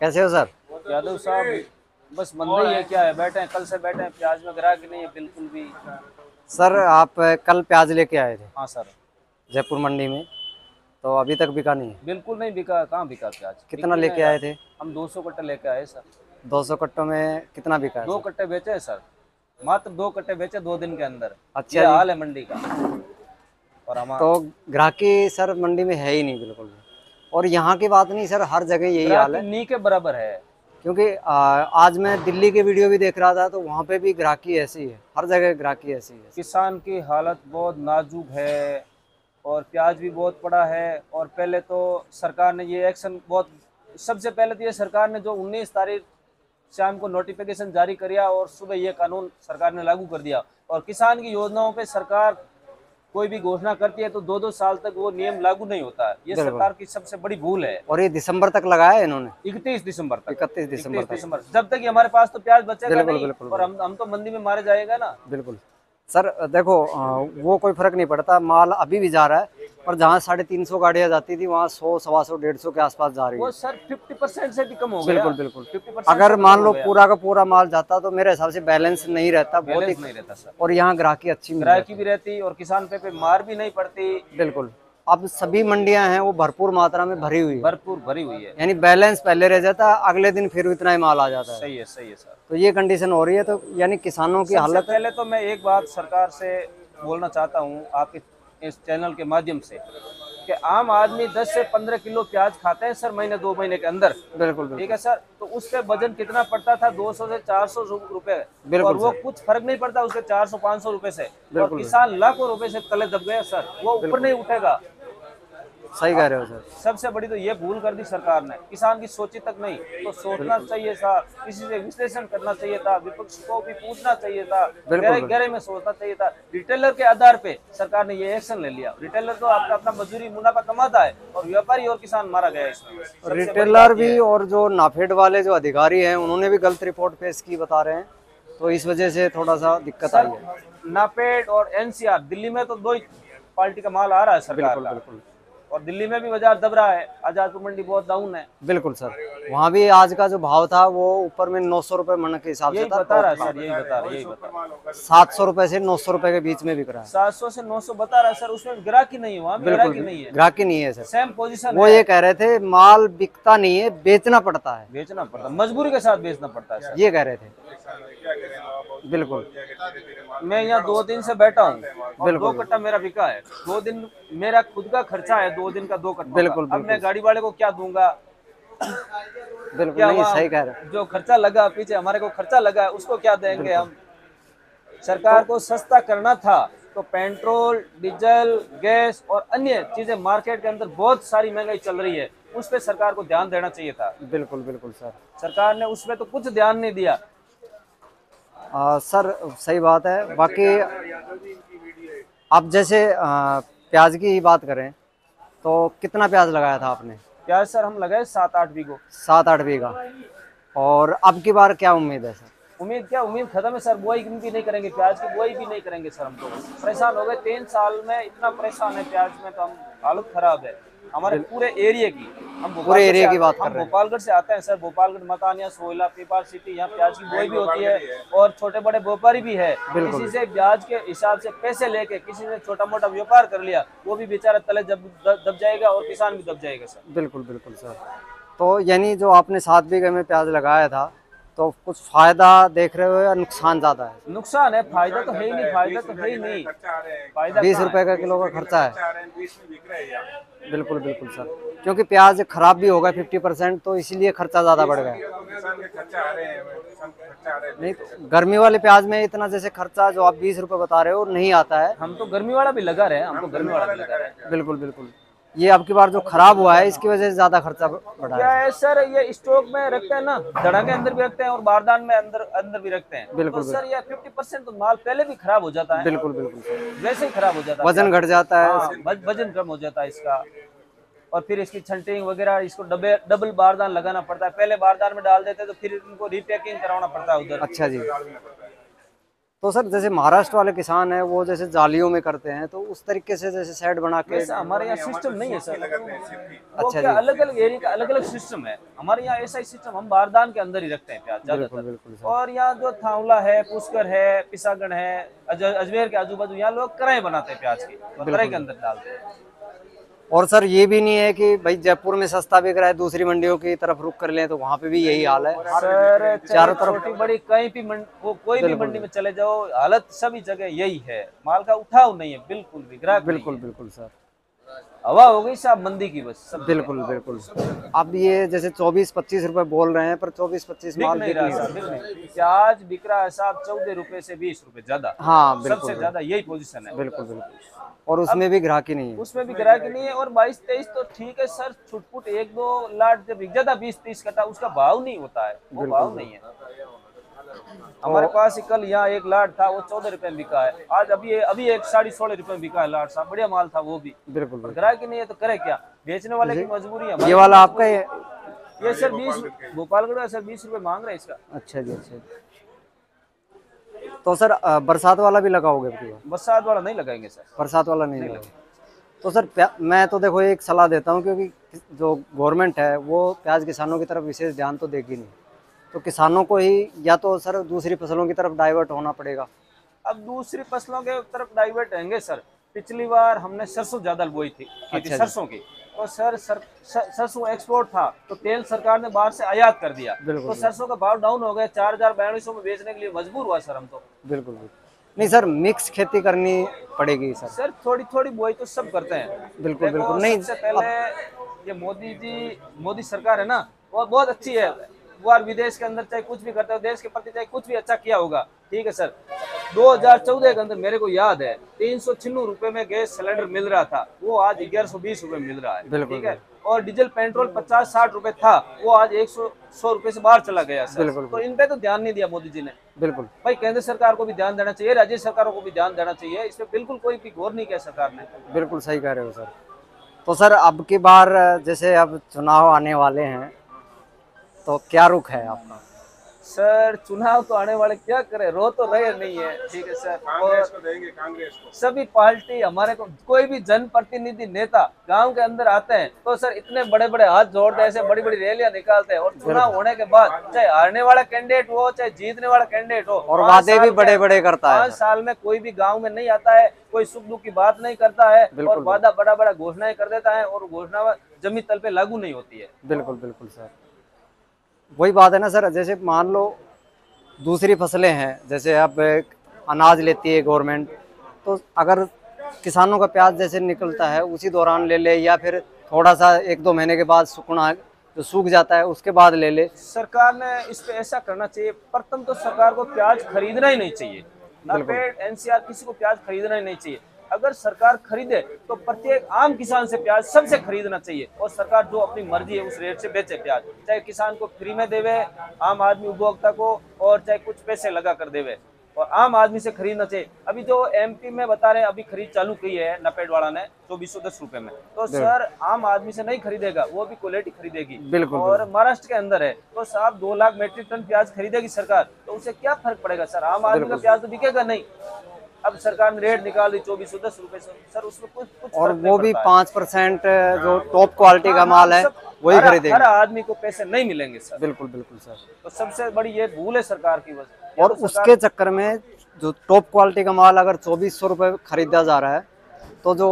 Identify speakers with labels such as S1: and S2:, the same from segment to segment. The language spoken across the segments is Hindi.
S1: कैसे हो सर?
S2: यादव साहब बस मंदा ही है क्या है? बैठे हैं कल से बैठे हैं प्याज में ग्राहक नहीं है बिल्कुल भी।
S1: सर आप कल प्याज लेके आए थे?
S2: हाँ सर।
S1: जयपुर मंडी में। तो अभी तक बिका नहीं है?
S2: बिल्कुल नहीं बिका कहाँ बिका प्याज?
S1: कितना लेके आए थे?
S2: हम 200 कट्टे लेके आए सर।
S1: 200 कट्टों में कितना बिका है
S2: दो कट्टे बेचे हैं सर। मात्र दो कट्टे बेचे दो दिन के अंदर।
S1: अच्छा
S2: हाल है मंडी का। और हमारा
S1: तो ग्राहकी सर मंडी में है ही नहीं बिल्कुल भी। और यहाँ की बात नहीं सर हर जगह यही हाल है।
S2: नी के बराबर है।
S1: क्योंकि आज मैं दिल्ली के वीडियो भी देख रहा था तो वहाँ पे भी ग्राहकी ऐसी है हर जगह ग्राहकी ऐसी है।
S2: किसान की हालत बहुत नाजुक है और प्याज भी बहुत पड़ा है और पहले तो सरकार ने ये एक्शन बहुत सबसे पहले तो ये सरकार ने जो 19 तारीख शाम को नोटिफिकेशन जारी किया और सुबह ये कानून सरकार ने लागू कर दिया। और किसान की योजनाओं पे सरकार कोई भी घोषणा करती है तो दो दो साल तक वो नियम लागू नहीं होता। है ये सरकार की सबसे बड़ी भूल है।
S1: और ये दिसंबर तक लगाया है इन्होंने?
S2: इकतीस दिसंबर तक।
S1: इकतीस दिसंबर
S2: 31 दिसंबर। जब तक हमारे पास तो प्याज बचेगा नहीं और हम हम तो मंदी में मारे जाएगा ना।
S1: बिल्कुल। सर देखो वो कोई फ़र्क नहीं पड़ता। माल अभी भी जा रहा है और जहाँ साढ़े तीन सौ गाड़ियाँ जाती थी वहाँ सौ सवा सौ डेढ़ सौ के आसपास जा रही
S2: वो
S1: है।
S2: सर 50 परसेंट से भी कम हो गया।
S1: बिल्कुल बिल्कुल। अगर मान लो पूरा का पूरा माल जाता तो मेरे हिसाब से बैलेंस नहीं रहता बहुत ही
S2: नहीं रहता सर।
S1: और यहाँ ग्राहकी अच्छी
S2: ग्राहकी भी रहती और किसान पे पे मार भी नहीं पड़ती।
S1: बिल्कुल। अब सभी मंडियाँ हैं वो भरपूर मात्रा में भरी हुई है।
S2: भरपूर भरी हुई है।
S1: यानी बैलेंस पहले रह जाता है अगले दिन फिर इतना ही माल आ जाता है।
S2: सही है सही है सर।
S1: तो ये कंडीशन हो रही है तो यानी किसानों की हालत
S2: पहले तो मैं एक बात सरकार से बोलना चाहता हूँ आपके इस चैनल के माध्यम से कि आम आदमी 10 से 15 किलो प्याज खाते हैं सर महीने दो महीने के अंदर।
S1: बिल्कुल
S2: ठीक है सर? तो उस पे वज़न कितना पड़ता था? 200 से 400 रुपए। और वो कुछ फ़र्क नहीं पड़ता उसके 400 500 रुपए से। और। किसान लाखों रुपए से तले दब गए सर। वो ऊपर नहीं उठेगा।
S1: सही कह रहे हो सर।
S2: सबसे बड़ी तो ये भूल कर दी सरकार ने। किसान की सोची तक नहीं तो सोचना चाहिए था किसी से विश्लेषण करना चाहिए था विपक्ष को भी पूछना चाहिए था गहरे गहरे में सोचना चाहिए था। रिटेलर के आधार पे सरकार ने ये एक्शन ले लिया। रिटेलर तो आपका अपना मजदूरी मुनाफा कमाता है और व्यापारी और किसान मारा गया इसमें।
S1: रिटेलर भी और जो नाफेड वाले जो अधिकारी हैं उन्होंने भी गलत रिपोर्ट पेश की बता रहे हैं। तो इस वजह से थोड़ा सा दिक्कत आई है
S2: नापेड और एनसीआर दिल्ली में तो दो ही पार्टी का माल आ रहा है सरकार
S1: बिल्कुल बिल्कुल।
S2: और दिल्ली में भी बाज़ार दब रहा है। आजादपुर मंडी बहुत डाउन है।
S1: बिल्कुल सर। वहाँ भी आज का जो भाव था वो ऊपर में नौ सौ रुपये मन के हिसाब से था।
S2: बता रहा है सर यही बता रहा है यही बता
S1: सात सौ रुपये से नौ सौ रुपये के बीच में बिक रहा है।
S2: सात सौ से नौ सौ बता रहा है सर उसमें ग्राहकी नहीं हुआ ग्राहकी नहीं है।
S1: ग्राहकी नहीं है सर।
S2: सेम पोजिशन
S1: वो ये कह रहे थे माल बिकता नहीं है बेचना पड़ता है।
S2: बेचना पड़ता है मजबूरी के साथ बेचना पड़ता है
S1: ये कह रहे थे। बिल्कुल।
S2: मैं यहाँ दो दिन से बैठा हूँ। दो कट्टा मेरा बिका है। दो दिन मेरा खुद का खर्चा है दो दिन का दो कट्टा।
S1: बिल्कुल,
S2: अब मैं गाड़ी वाले को क्या दूँगा?
S1: बिल्कुल नहीं सही कह रहे
S2: जो खर्चा लगा पीछे हमारे को खर्चा लगा है उसको क्या देंगे हम? सरकार को सस्ता करना था तो पेट्रोल डीजल गैस और अन्य चीज़ें मार्केट के अंदर बहुत सारी महँगाई चल रही है। उस पर सरकार को ध्यान देना चाहिए था।
S1: बिल्कुल बिल्कुल सर।
S2: सरकार ने उसमें तो कुछ ध्यान नहीं दिया।
S1: आ, सर सही बात है। बाकी आप जैसे आ, प्याज की ही बात करें तो कितना प्याज लगाया था आपने?
S2: प्याज सर हम लगाए सात आठ बीघो।
S1: सात आठ बीघा। और अब की बार क्या उम्मीद है सर?
S2: उम्मीद क्या? उम्मीद खत्म है सर बुआई भी नहीं करेंगे प्याज की बुआई भी नहीं करेंगे सर हम तो। परेशान हो गए तीन साल में इतना परेशान है प्याज में तो हम हालत खराब है। हमारे पूरे एरिया की। हम
S1: पूरे एरिया की बात कर रहे हैं।
S2: भोपालगढ़ से आते हैं सर। भोपालगढ़ मतानिया सोयला पीपाल सिटी यहाँ प्याज की बुआई भी होती है और छोटे बड़े व्यापारी भी है। किसी से ब्याज के हिसाब से पैसे लेके किसी ने छोटा मोटा व्यापार कर लिया वो भी बेचारा तले जब दब जाएगा और किसान भी दब जाएगा सर।
S1: बिल्कुल बिल्कुल सर। तो यानी जो आपने सात बीघे में प्याज लगाया था तो कुछ फ़ायदा देख रहे हो या नुकसान ज़्यादा है?
S2: नुकसान है फ़ायदा तो है ही नहीं फ़ायदा तो है ही नहीं। फ़ायदा
S1: बीस रुपए का किलो का खर्चा है। बिल्कुल बिल्कुल सर। क्योंकि प्याज खराब भी होगा फिफ्टी परसेंट तो इसीलिए खर्चा ज़्यादा बढ़ गया। नहीं गर्मी वाले प्याज में इतना जैसे खर्चा जो आप बीस रुपए बता रहे हो नहीं आता है।
S2: हम तो गर्मी वाला भी लगा रहे हैं हम तो गर्मी वाला भी लगा रहे हैं।
S1: बिल्कुल बिल्कुल। ये अब की बार जो खराब हुआ है इसकी वजह से ज़्यादा खर्चा बढ़ा
S2: क्या
S1: है।
S2: है सर ये स्टॉक में रखते हैं ना धड़ा के अंदर भी रखते हैं और बारदान में अंदर अंदर भी रखते हैं।
S1: बिल्कुल,
S2: तो सर ये 50 परसेंट तो माल पहले भी खराब हो जाता है।
S1: बिल्कुल बिल्कुल
S2: वैसे ही खराब हो जाता है।
S1: वज़न घट जाता है।
S2: हाँ, वज़न कम हो जाता है इसका। और फिर इसकी छंटिंग वगैरह इसको डबे डबल बारदान लगाना पड़ता है। पहले बारदान में डाल देते हैं तो फिर इनको रीपैकिंग कराना पड़ता है उधर।
S1: अच्छा जी। तो सर जैसे महाराष्ट्र वाले किसान है वो जैसे जालियों में करते हैं तो उस तरीके से जैसे सेट बना के
S2: हमारे यहाँ सिस्टम नहीं है सर
S1: अच्छा
S2: क्या
S1: जी।
S2: अलग अलग एरिया का अलग अलग सिस्टम है। हमारे यहाँ ऐसा ही सिस्टम हम बारदान के अंदर ही रखते हैं प्याज
S1: बिल्कुल
S2: ज़्यादातर।
S1: बिल्कुल
S2: और यहाँ जो थावला है पुष्कर है पिसागढ़ है अजमेर के आजू बाजू यहाँ लोग कराए बनाते हैं प्याज की कराई के अंदर डालते हैं।
S1: और सर ये भी नहीं है कि भाई जयपुर में सस्ता बिक रहा है दूसरी मंडियों की तरफ़ रुक कर लें तो वहाँ पे भी यही हाल है।
S2: सर
S1: चारों तरफ-
S2: छोटी बड़ी कहीं भी मंड, वो कोई भी मंडी में चले जाओ हालत सभी जगह यही है। माल का उठाव नहीं है बिल्कुल भी ग्राहक
S1: बिल्कुल बिल्कुल सर।
S2: हवा हो गई साहब मंदी की बस। सब
S1: बिल्कुल बिल्कुल। अब ये जैसे चौबीस पच्चीस रुपए बोल रहे हैं पर चौबीस पच्चीस
S2: बिक
S1: माल
S2: नहीं रहा। प्याज बिक रहा है साहब चौदह रुपए से बीस रुपए ज़्यादा।
S1: हाँ बिल्कुल
S2: सबसे ज़्यादा यही पोजीशन है।
S1: बिल्कुल बिल्कुल। और उसमें भी ग्राहकी नहीं है।
S2: उसमें भी ग्राहकी नहीं है और बाईस तेईस तो ठीक है सर छुटपुट एक दो लाट जब बिक जाता बीस तीस कटा उसका भाव नहीं होता है। भाव नहीं है। हमारे पास कल यहाँ एक लाट था वो चौदह रुपए में बिका है। आज अभी अभी एक साढ़े सोलह रुपए में बिका है लाट साहब। बढ़िया माल था वो भी।
S1: बिल्कुल
S2: ग्राहक ही नहीं है तो करे क्या? बेचने वाले की मजबूरी है
S1: ये वाला आपका ये
S2: ये सर बीस गोपालगढ़ सर बीस रुपए मांग रहे हैं इसका।
S1: अच्छा जी अच्छा तो सर बरसात वाला भी लगाओगे
S2: बरसात वाला नहीं लगाएँगे सर।
S1: बरसात वाला नहीं लगाओगे? तो सर मैं तो देखो एक सलाह देता हूँ क्योंकि जो गवर्नमेंट है वो प्याज किसानों की तरफ़ विशेष ध्यान तो देगी नहीं। तो किसानों को ही या तो सर दूसरी फ़सलों की तरफ़ डाइवर्ट होना पड़ेगा?
S2: अब दूसरी फ़सलों के तरफ़ डाइवर्ट रहेंगे सर। पिछली बार हमने सरसों ज़्यादा बोई थी
S1: अच्छा
S2: सरसों की। तो सर सर सर- सरसों एक्सपोर्ट था तो तेल सरकार ने बाहर से आयात कर दिया। तो सरसों का भाव डाउन हो गया चार हज़ार बयालीस में बेचने के लिए मजबूर हुआ सर हम तो।
S1: बिल्कुल नहीं सर मिक्स खेती करनी पड़ेगी सर।
S2: सर थोड़ी थोड़ी बुआई तो सब करते हैं।
S1: बिल्कुल बिल्कुल। नहीं
S2: सबसे पहले ये मोदी जी मोदी सरकार है ना वो बहुत अच्छी है। वो यार विदेश के अंदर चाहे कुछ भी करते हो देश के प्रति चाहे कुछ भी अच्छा किया होगा ठीक है सर? 2014 के अंदर मेरे को याद है तीन सौ छिन्नू रुपए में गैस सिलेंडर मिल रहा था वो आज ग्यारह सौ बीस रुपए मिल रहा है ठीक है? और डीजल पेट्रोल पचास साठ रुपए था वो आज एक सौ सौ रुपए से बाहर चला गया सर।
S1: बिल्कुल,
S2: तो इन पे तो ध्यान नहीं दिया मोदी जी ने।
S1: बिल्कुल।
S2: भाई केंद्र सरकार को भी ध्यान देना चाहिए राज्य सरकारों को भी ध्यान देना चाहिए इस पे बिल्कुल कोई भी गौर नहीं किया सरकार ने।
S1: बिल्कुल सही कह रहे हो सर। तो सर अब की बार जैसे अब चुनाव आने वाले हैं तो क्या रुख है आपका?
S2: सर चुनाव तो आने वाले क्या करे? रो तो रहे नहीं है। ठीक है सर। और
S3: देंगे कांग्रेस को।
S2: सभी पार्टी हमारे को कोई भी जनप्रतिनिधि नेता गाँव के अंदर आते हैं तो सर इतने बड़े बड़े हाथ जोड़ते हैं ऐसे बड़ी बड़ी रैलियाँ निकालते हैं और चुनाव होने के बाद चाहे हारने वाला कैंडिडेट हो चाहे जीतने वाला कैंडिडेट हो
S1: और वादे भी बड़े बड़े करता है।
S2: पाँच साल में कोई भी गाँव में नहीं आता है कोई सुख दुख की बात नहीं करता है और वादा बड़ा बड़ा घोषणाएँ कर देता है और घोषणा ज़मीन तल पे लागू नहीं होती है।
S1: बिल्कुल बिल्कुल सर। वही बात है ना सर जैसे मान लो दूसरी फ़सलें हैं जैसे अब अनाज लेती है गवर्नमेंट तो अगर किसानों का प्याज जैसे निकलता है उसी दौरान ले ले या फिर थोड़ा सा एक दो महीने के बाद सूखना जो सूख जाता है उसके बाद ले ले।
S2: सरकार ने इस पे ऐसा करना चाहिए प्रथम तो सरकार को प्याज खरीदना ही नहीं चाहिए। एनसीआर किसी को प्याज खरीदना ही नहीं चाहिए। अगर सरकार खरीदे तो प्रत्येक आम किसान से प्याज सबसे खरीदना चाहिए और सरकार जो अपनी मर्ज़ी है उस रेट से बेचे प्याज। चाहे किसान को फ्री में देवे आम आदमी उपभोक्ता को और चाहे कुछ पैसे लगा कर देवे। और आम आदमी से खरीदना चाहिए। अभी जो एमपी में बता रहे हैं अभी खरीद चालू की है नपेड वाला ने चौबीस सौ दस रूपए में। तो सर आम आदमी से नहीं खरीदेगा वो भी क्वालिटी खरीदेगी।
S1: बिल्कुल,
S2: और महाराष्ट्र के अंदर है तो साहब दो लाख मेट्रिक टन प्याज खरीदेगी सरकार तो उसे क्या फ़र्क पड़ेगा सर? आम आदमी का प्याज तो बिकेगा नहीं। अब सरकार ने रेट निकाल दी चौबीस सौ दस रुपए सर उसमें कुछ कुछ
S1: और वो भी पाँच परसेंट जो टॉप क्वालिटी का
S2: हाँ,
S1: माल है वही
S2: हर- हर आदमी को पैसे नहीं मिलेंगे सर।
S1: बिल्कुल बिल्कुल सर।
S2: तो सबसे बड़ी ये भूल है सरकार की वजह
S1: और उसके चक्कर में जो टॉप क्वालिटी का माल अगर चौबीस सौ रुपये खरीदा जा रहा है तो जो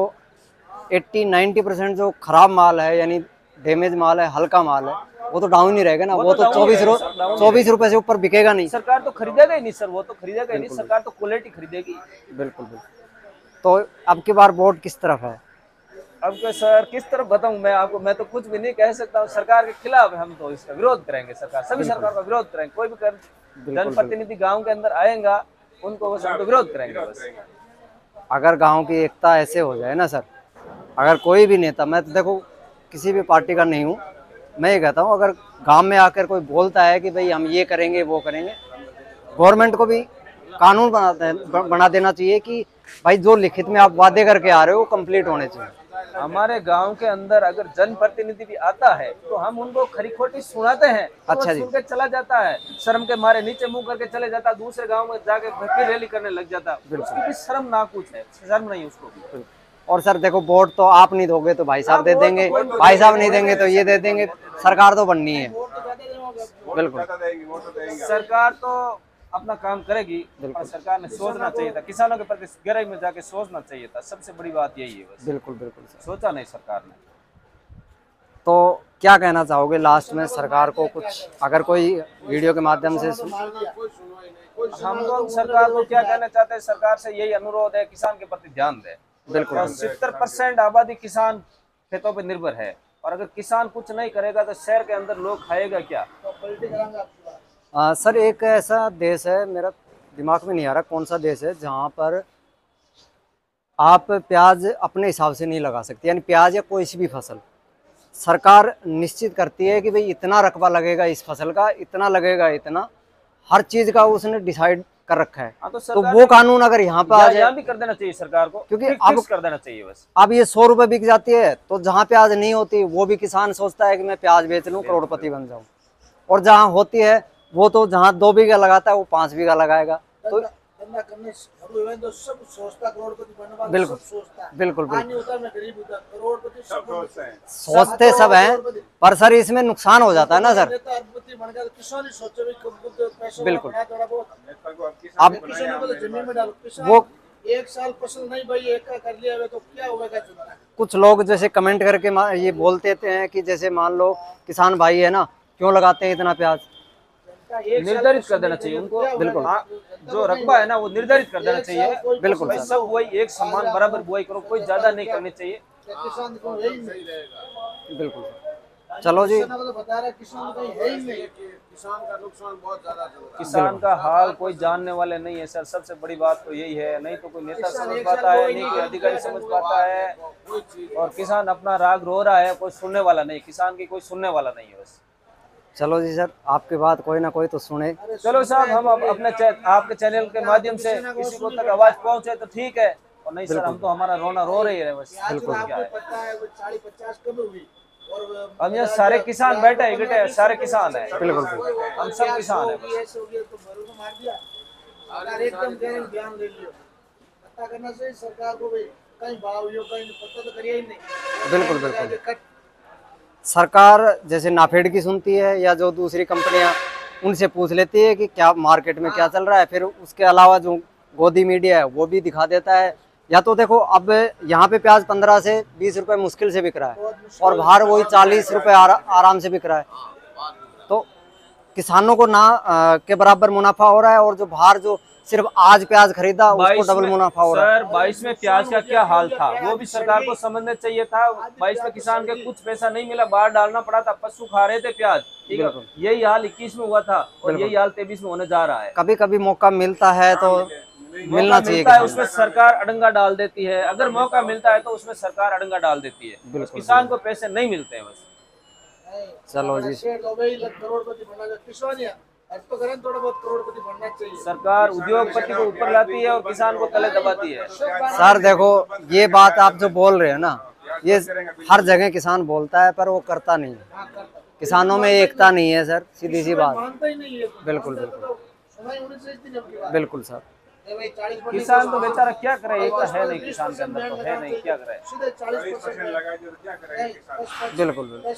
S1: 80 90 परसेंट जो खराब माल है यानी डैमेज माल है हल्का माल है वो तो डाउन ही रहेगा ना
S2: वो
S1: वो
S2: तो
S1: तो चौबीस चौबीस रुपए से ऊपर बिकेगा नहीं।
S2: सरकार तो खरीदेगा ही नहीं सर वो तो खरीदेगा ही नहीं सरकार तो क्वालिटी खरीदेगी।
S1: बिल्कुल बिल्कुल। तो अब की बार वोट किस तरफ़ है?
S2: अब के सर किस तरफ़ बताऊँ मैं आपको? मैं तो कुछ भी नहीं कह सकता हूँ। सरकार के खिलाफ हम तो इसका विरोध करेंगे सरकार। सभी सरकार का विरोध करेंगे कोई भी कर जनप्रतिनिधि गाँव के अंदर आएगा उनको बस हम तो विरोध करेंगे बस।
S1: अगर गाँव की एकता ऐसे हो जाए ना सर अगर कोई भी नेता मैं तो देखो किसी भी पार्टी का नहीं हूँ मैं ये कहता हूँ अगर गाँव में आकर कोई बोलता है कि भाई हम ये करेंगे वो करेंगे गवर्नमेंट को भी कानून बना बना देना चाहिए कि भाई जो लिखित में आप वादे करके आ रहे हो कंप्लीट होने चाहिए।
S2: हमारे गाँव के अंदर अगर जनप्रतिनिधि भी आता है तो हम उनको खरी खोटी सुनाते हैं तो
S1: अच्छा जी।
S2: सुन के चला जाता है। शर्म के मारे नीचे मुँह करके चले जाता दूसरे गाँव में जाके फिर रैली करने लग जाता। उसकी भी शर्म ना कुछ है शर्म नहीं उसको।
S1: और सर देखो वोट तो आप नहीं दोगे तो भाई साहब दे देंगे। भाई साहब नहीं देंगे तो ये दे देंगे। सरकार तो बननी है। बिल्कुल।
S2: सरकार तो अपना काम करेगी और सरकार ने सोचना चाहिए था। किसानों के प्रति गहराई में जाके सोचना चाहिए था। सबसे बड़ी बात यही है बस।
S1: बिल्कुल बिल्कुल
S2: सोचा नहीं सरकार ने।
S1: तो क्या कहना चाहोगे लास्ट में सरकार को कुछ? अगर कोई वीडियो के माध्यम से सु-
S2: हम लोग सरकार को क्या कहना चाहते हैं? सरकार से यही अनुरोध है किसान के प्रति ध्यान दे।
S1: बिल्कुल।
S2: और सत्तर परसेंट आबादी किसान खेतों पर निर्भर है। और अगर किसान कुछ नहीं करेगा तो शहर के अंदर लोग खाएगा क्या?
S1: आ, सर एक ऐसा देश है मेरा दिमाग में नहीं आ रहा कौन सा देश है जहाँ पर आप प्याज अपने हिसाब से नहीं लगा सकते यानी प्याज या कोई सी भी फ़सल। सरकार निश्चित करती है कि भाई इतना रकबा लगेगा इस फ़सल का इतना लगेगा इतना हर चीज़ का उसने डिसाइड कर रखा है।
S2: हाँ तो
S1: तो वो कानून अगर यहाँ पे आ जाए
S2: भी कर देना चाहिए सरकार को।
S1: क्योंकि अब-
S2: कर देना चाहिए बस?
S1: अब ये सौ रुपए बिक जाती है तो जहाँ प्याज नहीं होती वो भी किसान सोचता है कि मैं प्याज बेच लू करोड़पति बन जाऊँ। और जहाँ होती है वो तो जहाँ दो बीघा लगाता है वो पाँच बीघा लगाएगा। तो बिल्कुल।
S3: है।
S1: बिल्कुल बिल्कुल।
S3: पानी होता है मैं गरीब होता करोड़पति सब सोचते
S1: सब हैं पर सर इसमें नुकसान हो जाता है ना सर?
S3: तो ही
S1: बिल्कुल। अब
S3: किसान को तो ज़मीन में डालो। किसान
S1: वो-
S3: एक साल फ़सल नहीं भाई एक का कर लिया तो क्या होगा
S1: कुछ लोग जैसे कमेंट करके ये बोलते थे हैं कि जैसे मान लो किसान भाई है ना क्यों लगाते हैं इतना प्याज?
S2: निर्धारित कर देना चाहिए उनको?
S1: बिल्कुल।
S2: जो रकबा है ना वो निर्धारित कर देना चाहिए।
S1: बिल्कुल
S2: सब बुआई एक समान बराबर बुआई करो कोई ज़्यादा नहीं करनी चाहिए।
S1: बिल्कुल चलो जी।
S3: किसान बता रहा किसान कहीं है ही नहीं किसान का नुकसान बहुत ज़्यादा
S2: किसान का हाल कोई जानने वाले नहीं है सर। सबसे बड़ी बात तो यही है नहीं तो कोई नेता समझ पाता है नहीं कोई अधिकारी समझ पाता है। और किसान अपना राग रो रहा है कोई सुनने वाला नहीं। किसान की कोई सुनने वाला नहीं है बस।
S1: चलो जी सर आपकी बात कोई ना कोई तो सुने।
S2: चलो साहब हम अब अपने चे- आपके चैनल के माध्यम से किसी को तक आवाज़ पहुँचे तो ठीक है। और नहीं सर हम तो हमारा रोना रो रही है बस बिल्कुल। हम यहाँ सारे किसान बैठे हैं इकट्ठे सारे किसान हैं।
S1: बिल्कुल
S2: हम सब किसान हैं
S3: हो तो भरोसा को मार दिया। सरकार एकदम कह रही है, ध्यान दे लियो पता करना चाहिए सरकार को भाई कहीं भाव कहीं पता तो करिए ही नहीं।
S1: बिल्कुल, बिल्कुल। सरकार जैसे नाफेड की सुनती है या जो दूसरी कंपनियाँ उनसे पूछ लेती है कि क्या मार्केट में क्या चल रहा है फिर उसके अलावा जो गोदी मीडिया है वो भी दिखा देता है। या तो देखो अब यहाँ पे प्याज पंद्रह से बीस रुपए मुश्किल से बिक रहा है और बाहर वही चालीस रुपए आरा, आराम से बिक रहा है। तो किसानों को ना अ, के बराबर मुनाफा हो रहा है और जो बाहर जो सिर्फ़ आज प्याज खरीदा उसको डबल मुनाफा हो रहा है।
S2: सर बाईस में प्याज का क्या हाल था? वो भी सरकार को समझना चाहिए था। बाईस में किसान के कुछ पैसा नहीं मिला बाहर डालना पड़ा था पशु खा रहे थे प्याज। ठीक है? यही हाल इक्कीस में हुआ था और यही हाल तेईस में होने जा रहा है।
S1: कभी कभी मौका मिलता है तो मिलना चाहिए
S2: मिलता है उसमें सरकार अड़ंगा डाल देती है। अगर मौका मिलता है तो उसमें सरकार अड़ंगा डाल देती है। किसान को पैसे नहीं मिलते हैं बस।
S1: चलो जी।
S2: सरकार उद्योगपति को ऊपर लाती है और किसान को तले दबाती है।
S1: सर देखो ये बात आप जो बोल रहे हो ना ये हर जगह किसान बोलता है पर वो करता नहीं है।
S3: हाँ,
S1: किसानों में एकता नहीं है सर सीधी सी बात।
S3: मानता ही नहीं है। तो।
S1: बिल्कुल,
S3: बात।
S1: बिल्कुल सर।
S3: ए भाई 40 परसेंट
S2: किसान तो बेचारा क्या करे? एक तो है नहीं किसान के अंदर तो है नहीं क्या करे?
S3: सीधे 40 परसेंट
S1: बिल्कुल बिल्कुल।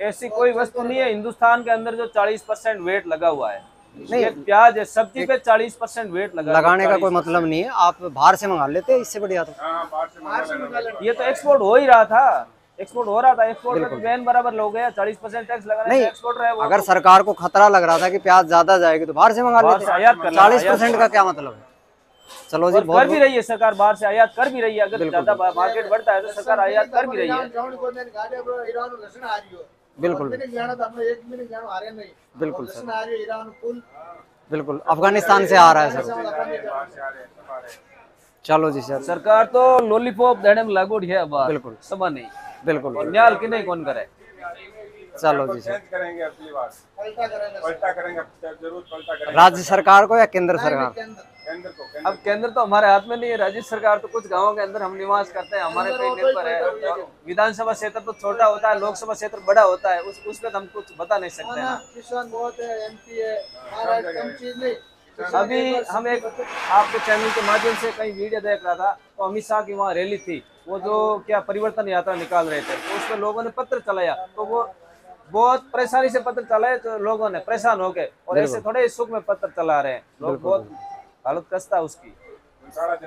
S2: ऐसी कोई वस्तु नहीं है हिंदुस्तान के अंदर जो 40 परसेंट वेट लगा हुआ है। नहीं प्याज है सब्ज़ी पे 40 परसेंट वेट लगा
S1: लगाने का कोई मतलब नहीं है आप बाहर से मंगा लेते हैं इससे बढ़िया तो।
S3: बाहर से मंगा लेना
S2: ये तो एक्सपोर्ट हो ही रहा था। एक्सपोर्ट हो रहा था एक्सपोर्ट में तो बैन बराबर गया 40 परसेंट टैक्स लगा
S1: नहीं,
S2: एक्सपोर्ट रहे
S1: अगर सरकार को खतरा लग रहा था कि प्याज ज़्यादा जाएगी तो बाहर से मंगा लेते। चालीस परसेंट का क्या मतलब है? चलो जी बहुत
S2: कर भी रही है सरकार बाहर से आयात कर भी रही है। अगर ज़्यादा मार्केट बढ़ता है तो सरकार आयात कर भी रही है।
S1: बिल्कुल।
S3: मैंने जाना था हमने एक मिनट जाना आ रहे नहीं।
S1: बिल्कुल सर। बिल्कुल अफ़गानिस्तान से आ रहा है सर। चलो जी सर।
S2: सरकार तो लॉलीपॉप देने में लागू है
S1: बिल्कुल।
S2: समा नहीं।
S1: बिल्कुल।
S2: न्याल की नहीं कौन करे?
S1: चलो जी सर।
S4: करेंगे अपनी बात।
S3: पलटा करेंगे
S4: पलटा करेंगे अब ज़रूर पलटा करेंगे।
S1: राज्य सरकार को या केंद्र सरकार?
S3: केंद्र।
S4: को केंद्र
S2: अब केंद्र तो हमारे हाथ में नहीं है राज्य सरकार तो कुछ गाँवों के अंदर हम निवास करते हैं हमारे पे निर्भर है। विधानसभा क्षेत्र तो छोटा होता है लोकसभा क्षेत्र बड़ा होता है उस उस पे तो हम कुछ बता नहीं सकते हैं
S3: किसान बहुत है एमपी है
S2: अभी हम एक आपके चैनल के माध्यम से कहीं वीडियो देख रहा था तो अमित शाह की वहाँ रैली थी। वो जो क्या परिवर्तन यात्रा निकाल रहे थे तो उस पर लोगों ने पत्र चलाया। तो वो बहुत परेशानी से पत्र चलाए तो लोगों ने परेशान हो गए और ऐसे थोड़े सुख में पत्र चला रहे हैं। लोग बहुत हालत कस्ता उसकी।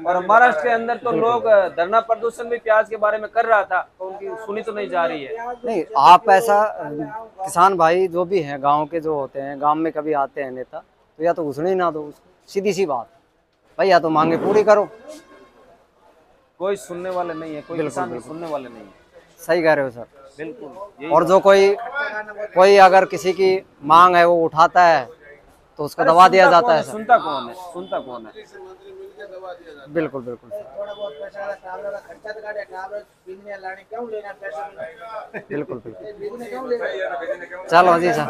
S2: और महाराष्ट्र के अंदर तो लोग धरना प्रदूषण भी प्याज के बारे में कर रहा था तो उनकी सुनी तो नहीं जा रही है।
S1: नहीं आप ऐसा किसान भाई जो भी हैं गाँव के जो होते हैं गाँव में कभी आते हैं नेता तो या तो घुसने ही ना दो उसको सीधी सी बात। भाई या तो मांगे पूरी करो।
S2: कोई सुनने वाले नहीं है कोई किसान बिल्कुल। सुनने वाले नहीं है।
S1: सही कह रहे हो सर।
S2: बिल्कुल
S1: और जो कोई कोई अगर किसी की मांग है वो उठाता है तो उसको दबा दिया जाता है
S2: सुनता कौन है सुनता कौन है?
S1: बिल्कुल बिल्कुल सर।
S3: थोड़ा बहुत पैसा वाला टावरा का खर्चा तो
S1: बिल्कुल बिल्कुल। चलो जी सर।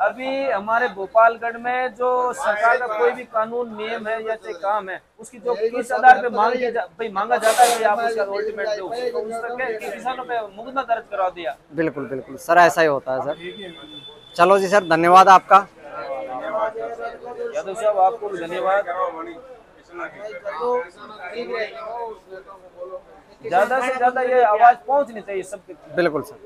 S2: अभी हमारे भोपालगढ़ में जो सरकार का कोई भी कानून नियम है या चाहे काम है उसकी जो किस आधार पे मांग भाई मांगा जाता है आप उसका अल्टीमेट दो। तो उस तक कि किसानों पे मुकदमा दर्ज करा दिया?
S1: बिल्कुल बिल्कुल। सर ऐसा ही होता है सर। चलो जी सर धन्यवाद आपका।
S2: यादव साहब आपको धन्यवाद।
S3: तो
S2: ज़्यादा से ज़्यादा ये आवाज़ पहुंचनी चाहिए सब
S1: बिल्कुल सर।